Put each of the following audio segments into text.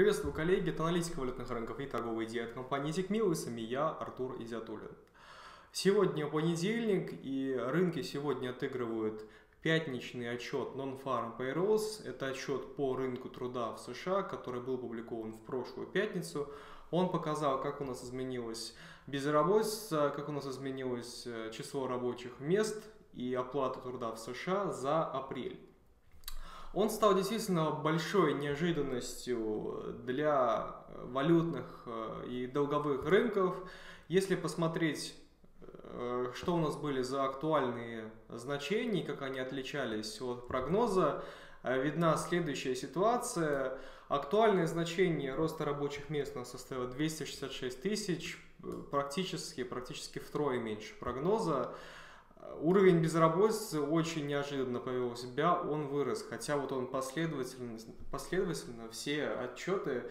Приветствую, коллеги! Это аналитика валютных рынков и торговые идеи от компании Тикмил и я, Артур Изятулин. Сегодня понедельник, и рынки сегодня отыгрывают пятничный отчет Non-Farm Payrolls. Это отчет по рынку труда в США, который был опубликован в прошлую пятницу. Он показал, как у нас изменилась безработица, как у нас изменилось э, число рабочих мест и оплата труда в США за апрель. Он стал действительно большой неожиданностью для валютных э, и долговых рынков. Если посмотреть, э, что у нас были за актуальные значения, как они отличались от прогноза, э, видна следующая ситуация. Актуальное значение роста рабочих мест у нас составило 266 тысяч, практически, практически втрое меньше прогноза. Уровень безработицы очень неожиданно повел себя, он вырос, хотя вот он последовательно, последовательно все отчеты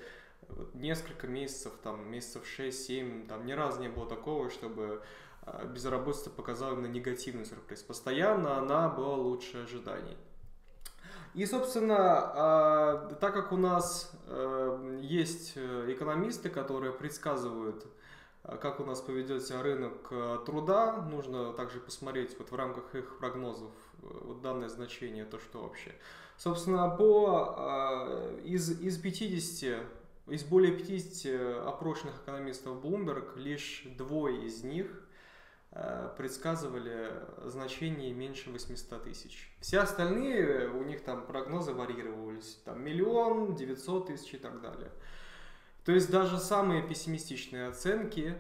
несколько месяцев, там месяцев 6-7, там ни разу не было такого, чтобы а, безработица показала на негативный сюрприз. Постоянно она была лучше ожиданий. И, собственно, а, так как у нас э, есть э, экономисты, которые предсказывают как у нас поведет себя рынок э, труда, нужно также посмотреть вот в рамках их прогнозов э, вот данное значение, то что вообще. Собственно, по, а, из, из 50, из более 50 опрошенных экономистов Bloomberg, лишь двое из них э, предсказывали значение меньше 800 тысяч. Все остальные, у них там прогнозы варьировались, там миллион, 900 тысяч и так далее. То есть даже самые пессимистичные оценки,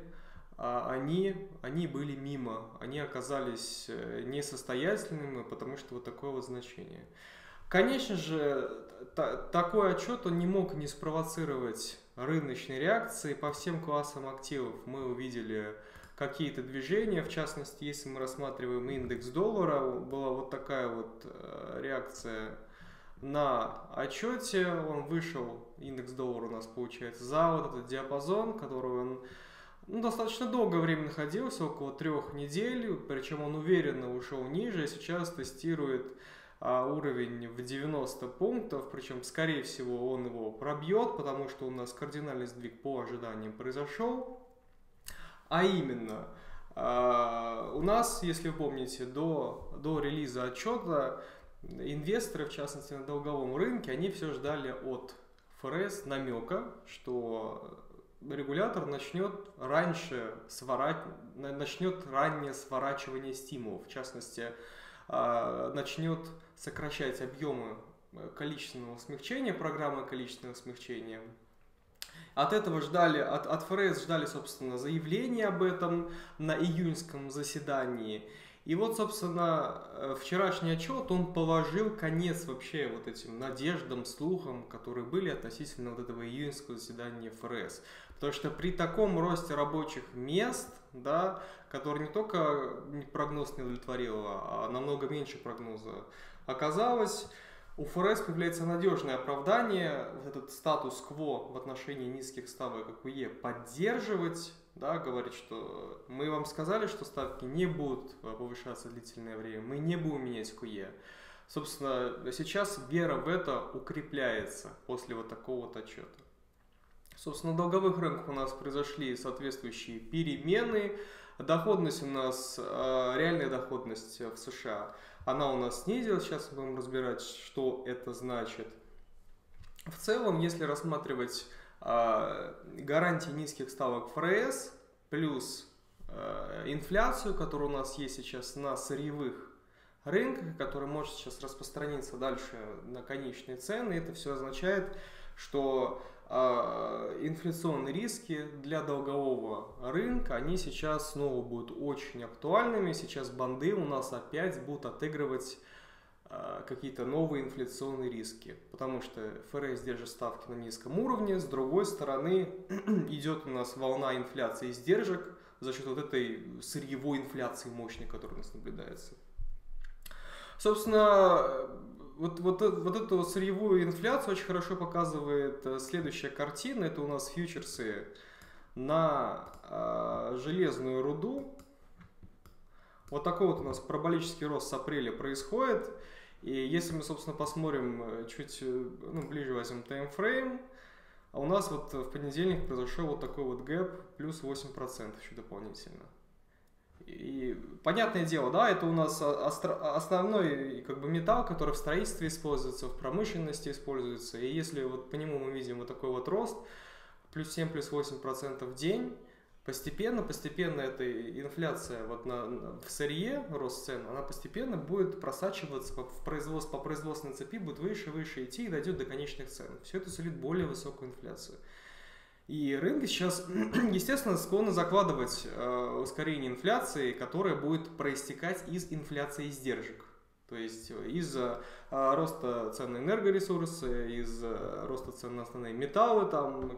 а, они, они были мимо, они оказались э, несостоятельными, потому что вот такое вот значение. Конечно же, та, такой отчет он не мог не спровоцировать рыночной реакции по всем классам активов. Мы увидели какие-то движения, в частности, если мы рассматриваем индекс доллара, была вот такая вот э, реакция на отчете, он вышел, индекс доллара у нас получается, за вот этот диапазон, который он ну, достаточно долгое время находился, около трех недель, причем он уверенно ушел ниже, и сейчас тестирует а, уровень в 90 пунктов, причем, скорее всего, он его пробьет, потому что у нас кардинальный сдвиг по ожиданиям произошел. А именно, а, у нас, если вы помните, до, до релиза отчета инвесторы, в частности на долговом рынке, они все ждали от ФРС намека, что регулятор начнет раньше сворать, начнет раннее сворачивание стимулов, в частности, а, начнет сокращать объемы количественного смягчения, программы количественного смягчения. От этого ждали, от, от ФРС ждали, собственно, заявление об этом на июньском заседании. И вот, собственно, э, вчерашний отчет, он положил конец вообще вот этим надеждам, слухам, которые были относительно вот этого июньского заседания ФРС. Потому что при таком росте рабочих мест, да, который не только прогноз не удовлетворил, а намного меньше прогноза, оказалось, у ФРС появляется надежное оправдание вот этот статус-кво в отношении низких ставок УЕ поддерживать да, говорит, что мы вам сказали, что ставки не будут э, повышаться длительное время, мы не будем менять КУЕ. Собственно, сейчас вера в это укрепляется после вот такого вот отчета. Собственно, на долговых рынках у нас произошли соответствующие перемены. Доходность у нас, э, реальная доходность в США, она у нас снизилась. Сейчас мы будем разбирать, что это значит. В целом, если рассматривать гарантии низких ставок ФРС плюс а, инфляцию, которая у нас есть сейчас на сырьевых рынках, которая может сейчас распространиться дальше на конечные цены, это все означает, что э, инфляционные риски для долгового рынка, они сейчас снова будут очень актуальными. Сейчас банды у нас опять будут отыгрывать а, какие-то новые инфляционные риски, потому что ФРС держит ставки на низком уровне, с другой стороны идет у нас волна инфляции издержек за счет вот этой сырьевой инфляции мощной, которая у нас наблюдается. Собственно, вот, вот, вот эту сырьевую инфляцию очень хорошо показывает э, следующая картина. Это у нас фьючерсы на э, железную руду. Вот такой вот у нас параболический рост с апреля происходит. И если мы, собственно, посмотрим э, чуть э, ну, ближе возьмем таймфрейм, А у нас вот в понедельник произошел вот такой вот гэп, плюс 8% еще дополнительно. И понятное дело, да, это у нас основной как бы металл, который в строительстве используется, в промышленности используется. И если вот по нему мы видим вот такой вот рост, плюс 7, плюс 8 процентов в день, постепенно, постепенно эта инфляция вот на, на, в сырье, рост цен, она постепенно будет просачиваться по, в производство, по производственной цепи, будет выше, выше идти и дойдет до конечных цен. Все это сулит более высокую инфляцию. И рынки сейчас, естественно, склонны закладывать э, ускорение инфляции, которое будет проистекать из инфляции издержек. То есть э, из-за э, роста цен на энергоресурсы, из роста цен на основные металлы, там,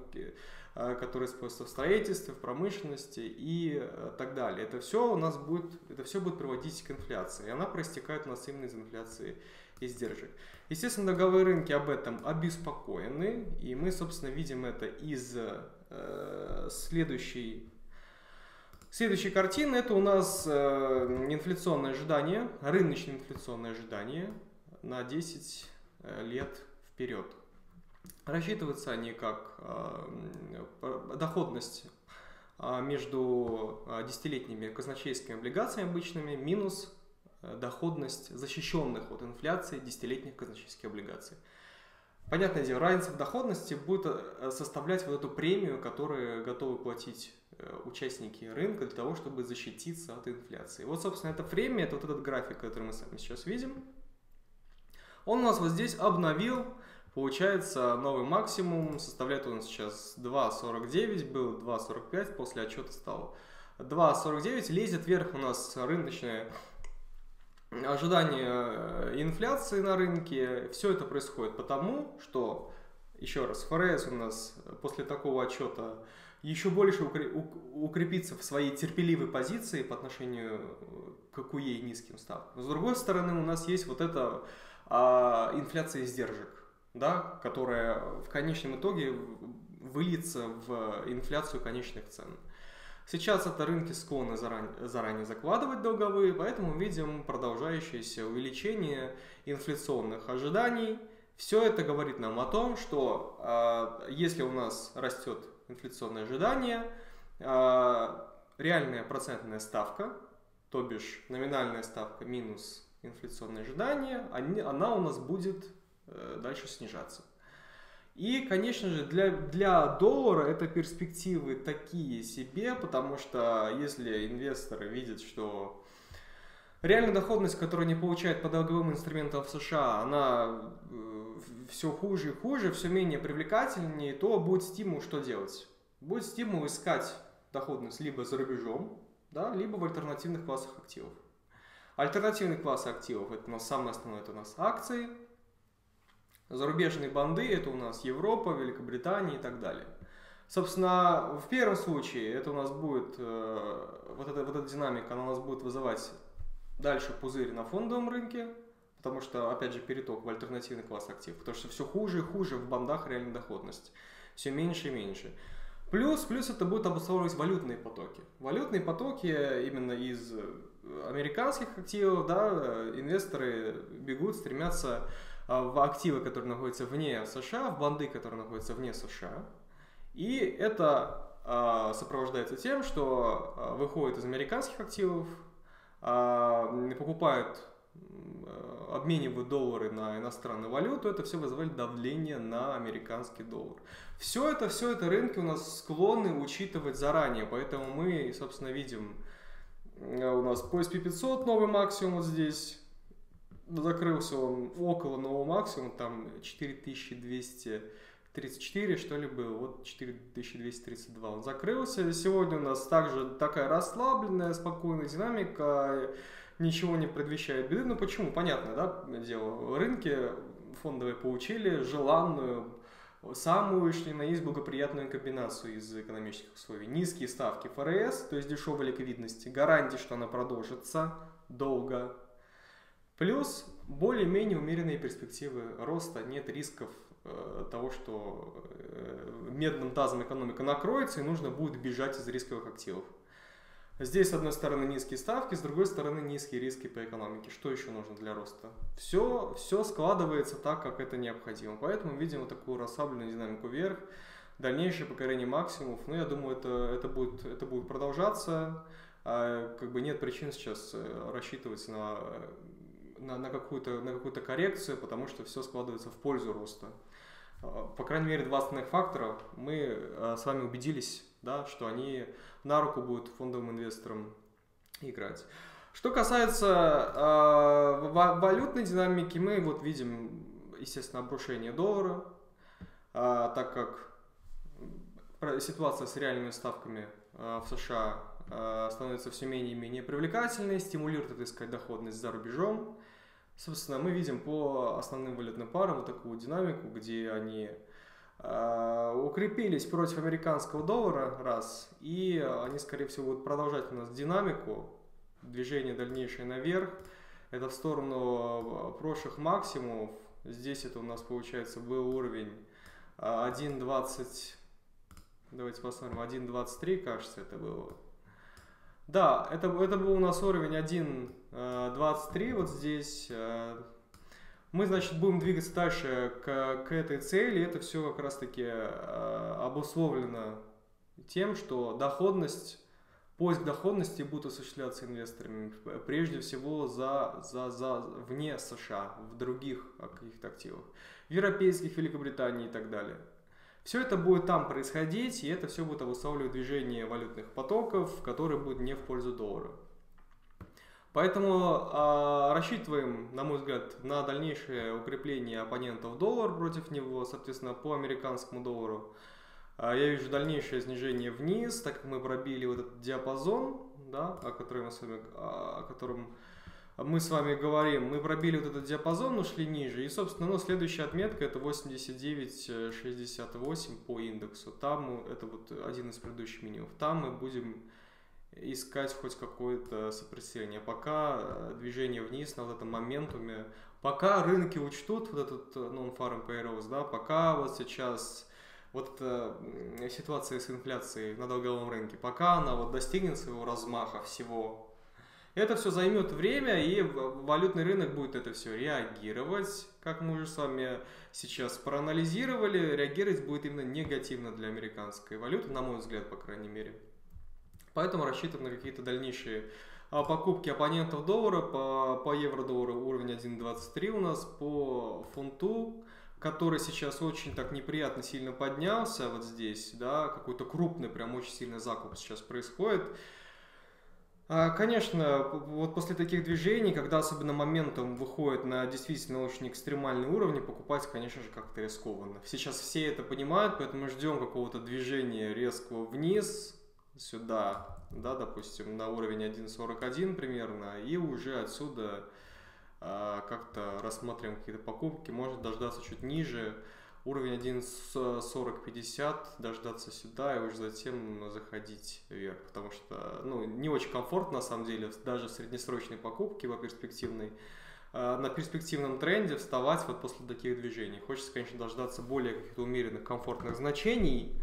э, которые используются в строительстве, в промышленности и э, так далее. Это все у нас будет, это все будет приводить к инфляции. И она проистекает у нас именно из инфляции издержек. Естественно, долговые рынки об этом обеспокоены, и мы, собственно, видим это из э, следующей Следующая картина это у нас э, инфляционное ожидание, рыночное инфляционное ожидание на 10 э, лет вперед. Рассчитываются они как э, доходность э, между десятилетними казначейскими облигациями обычными минус доходность защищенных от инфляции десятилетних казначейских облигаций. Понятное дело, разница в доходности будет э, составлять вот эту премию, которую готовы платить э, участники рынка для того, чтобы защититься от инфляции. Вот, собственно, эта премия, это вот этот график, который мы с вами сейчас видим. Он у нас вот здесь обновил, получается, новый максимум, составляет он сейчас 2.49, был 2.45, после отчета стал 2.49, лезет вверх у нас рыночная ожидание э, инфляции на рынке, все это происходит потому, что, еще раз, ФРС у нас после такого отчета еще больше укрепится в своей терпеливой позиции по отношению к QE низким ставкам. С другой стороны, у нас есть вот эта а, инфляция издержек, да, которая в конечном итоге выльется в инфляцию конечных цен. Сейчас это рынки склонны заранее, заранее закладывать долговые, поэтому видим продолжающееся увеличение инфляционных ожиданий. Все это говорит нам о том, что э, если у нас растет инфляционное ожидание, э, реальная процентная ставка, то бишь номинальная ставка минус инфляционное ожидание, они, она у нас будет э, дальше снижаться. И, конечно же, для, для доллара это перспективы такие себе, потому что если инвесторы видят, что реальная доходность, которую они получают по долговым инструментам в США, она э, все хуже и хуже, все менее привлекательнее, то будет стимул что делать? Будет стимул искать доходность либо за рубежом, да, либо в альтернативных классах активов. Альтернативные классы активов это у нас самое основное, это у нас акции, Зарубежные банды это у нас Европа, Великобритания и так далее. Собственно, в первом случае это у нас будет, э, вот, эта, вот эта динамика, она у нас будет вызывать дальше пузырь на фондовом рынке, потому что, опять же, переток в альтернативный класс актив, потому что все хуже и хуже в бандах реальной доходности, все меньше и меньше. Плюс, плюс это будет обусловливать валютные потоки. Валютные потоки именно из американских активов, да, инвесторы бегут, стремятся в активы, которые находятся вне США, в банды, которые находятся вне США. И это а, сопровождается тем, что а, выходят из американских активов, покупают, обменивают доллары на иностранную валюту, это все вызывает давление на американский доллар. Все это, все это рынки у нас склонны учитывать заранее, поэтому мы, собственно, видим у нас по SP 500 новый максимум вот здесь, закрылся он около нового максимума, там 4234 что ли был, вот 4232 он закрылся. Сегодня у нас также такая расслабленная, спокойная динамика, ничего не предвещает беды. Ну почему? Понятно, да, дело. Рынки фондовые получили желанную самую, что на есть, благоприятную комбинацию из экономических условий. Низкие ставки ФРС, то есть дешевой ликвидности, гарантии, что она продолжится долго, Плюс более-менее умеренные перспективы роста, нет рисков э, того, что э, медным тазом экономика накроется и нужно будет бежать из рисковых активов. Здесь, с одной стороны, низкие ставки, с другой стороны, низкие риски по экономике. Что еще нужно для роста? Все, все складывается так, как это необходимо. Поэтому видим вот такую расслабленную динамику вверх. дальнейшее покорение максимумов. Ну, я думаю, это, это, будет, это будет продолжаться. А, как бы нет причин сейчас э, рассчитывать на, на, на какую-то на какую-то коррекцию, потому что все складывается в пользу роста. А, по крайней мере, два основных фактора мы а, с вами убедились, да, что они на руку будут фондовым инвесторам играть. Что касается э, валютной динамики, мы вот видим, естественно, обрушение доллара, э, так как ситуация с реальными ставками э, в США становится все менее и менее привлекательной, стимулирует, так сказать, доходность за рубежом. Собственно, мы видим по основным валютным парам вот такую динамику, где они э, укрепились против американского доллара, раз, и они, скорее всего, будут продолжать у нас динамику, движение дальнейшее наверх, это в сторону прошлых максимумов, здесь это у нас, получается, был уровень 1.20, давайте посмотрим, 1.23, кажется, это было. Да, это, это был у нас уровень 1.23 вот здесь. Э, мы, значит, будем двигаться дальше к, к этой цели. Это все как раз-таки э, обусловлено тем, что доходность, поиск доходности будет осуществляться инвесторами прежде всего за, за, за вне США, в других каких-то активах, в европейских, Великобритании и так далее. Все это будет там происходить, и это все будет обуславливать движение валютных потоков, которые будут не в пользу доллара. Поэтому э, рассчитываем, на мой взгляд, на дальнейшее укрепление оппонентов доллар против него, соответственно, по американскому доллару. Э, я вижу дальнейшее снижение вниз, так как мы пробили вот этот диапазон, да, о котором, мы с вами, о котором мы с вами говорим, мы пробили вот этот диапазон, ушли ниже, и, собственно, ну, следующая отметка это 89.68 по индексу. Там это вот один из предыдущих минимумов. Там мы будем искать хоть какое-то сопротивление. Пока э, движение вниз на вот этом моментуме, пока рынки учтут вот этот э, non-farm payrolls, да, пока вот сейчас вот эта ситуация с инфляцией на долговом рынке, пока она вот достигнет своего размаха всего это все займет время, и валютный рынок будет это все реагировать, как мы уже с вами сейчас проанализировали. Реагировать будет именно негативно для американской валюты, на мой взгляд, по крайней мере. Поэтому рассчитываем на какие-то дальнейшие а, покупки оппонентов доллара по, по евро-доллару уровень 1.23 у нас, по фунту, который сейчас очень так неприятно сильно поднялся вот здесь, да, какой-то крупный, прям очень сильный закуп сейчас происходит. А, конечно, вот после таких движений, когда особенно моментом выходит на действительно очень экстремальный уровень, покупать, конечно же, как-то рискованно. Сейчас все это понимают, поэтому ждем какого-то движения резкого вниз, сюда, да, допустим, на уровень 1.41 примерно, и уже отсюда э, как-то рассмотрим какие-то покупки, может дождаться чуть ниже, уровень 1.40-50, дождаться сюда и уже затем заходить вверх, потому что ну, не очень комфортно на самом деле, даже в среднесрочной покупке по перспективной, э, на перспективном тренде вставать вот после таких движений. Хочется, конечно, дождаться более каких-то умеренных, комфортных значений,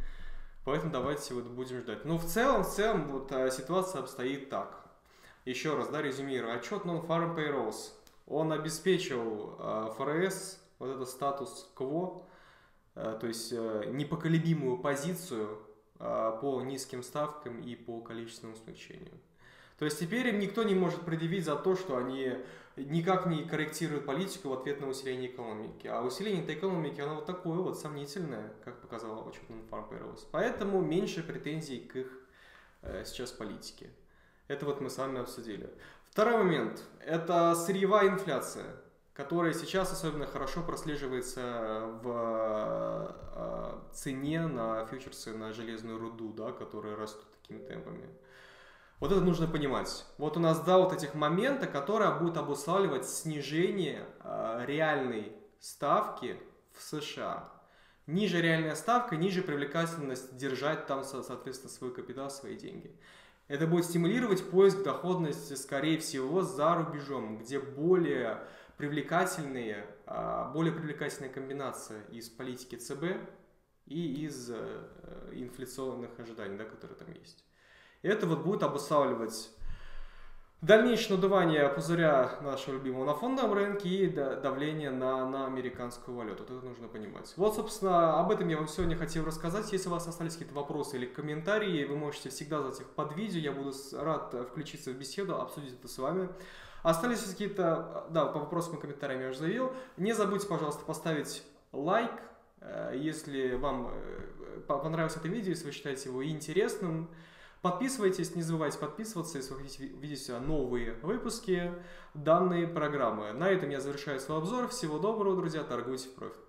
поэтому давайте вот будем ждать. Но в целом, в целом вот э, ситуация обстоит так. Еще раз, да, резюмирую. Отчет Non-Farm Payrolls, он обеспечил э, ФРС вот этот статус кво, Э, то есть э, непоколебимую позицию э, по низким ставкам и по количественному смягчению. То есть теперь им никто не может предъявить за то, что они никак не корректируют политику в ответ на усиление экономики. А усиление этой экономики, оно вот такое вот сомнительное, как показал отчет Farm Payrolls. Поэтому меньше претензий к их сейчас политике. Это вот мы с вами обсудили. Второй момент – это сырьевая инфляция которая сейчас особенно хорошо прослеживается в э, цене на фьючерсы на железную руду, да, которые растут такими темпами. Вот это нужно понимать. Вот у нас два вот этих момента, которые будут обуславливать снижение э, реальной ставки в США. Ниже реальная ставка, ниже привлекательность держать там, соответственно, свой капитал, свои деньги. Это будет стимулировать поиск доходности, скорее всего, за рубежом, где более привлекательные, а, более привлекательная комбинация из политики ЦБ и из э, инфляционных ожиданий, да, которые там есть. И это вот будет обуславливать Дальнейшее надувание пузыря нашего любимого на фондовом рынке и давление на, на американскую валюту. Это нужно понимать. Вот, собственно, об этом я вам сегодня хотел рассказать. Если у вас остались какие-то вопросы или комментарии, вы можете всегда задать их под видео. Я буду рад включиться в беседу, обсудить это с вами. Остались какие-то, да, по вопросам и комментариям я уже заявил. Не забудьте, пожалуйста, поставить лайк, э, если вам э, понравилось это видео, если вы считаете его интересным. Подписывайтесь, не забывайте подписываться, если вы хотите видеть новые выпуски данной программы. На этом я завершаю свой обзор. Всего доброго, друзья, торгуйте в профит.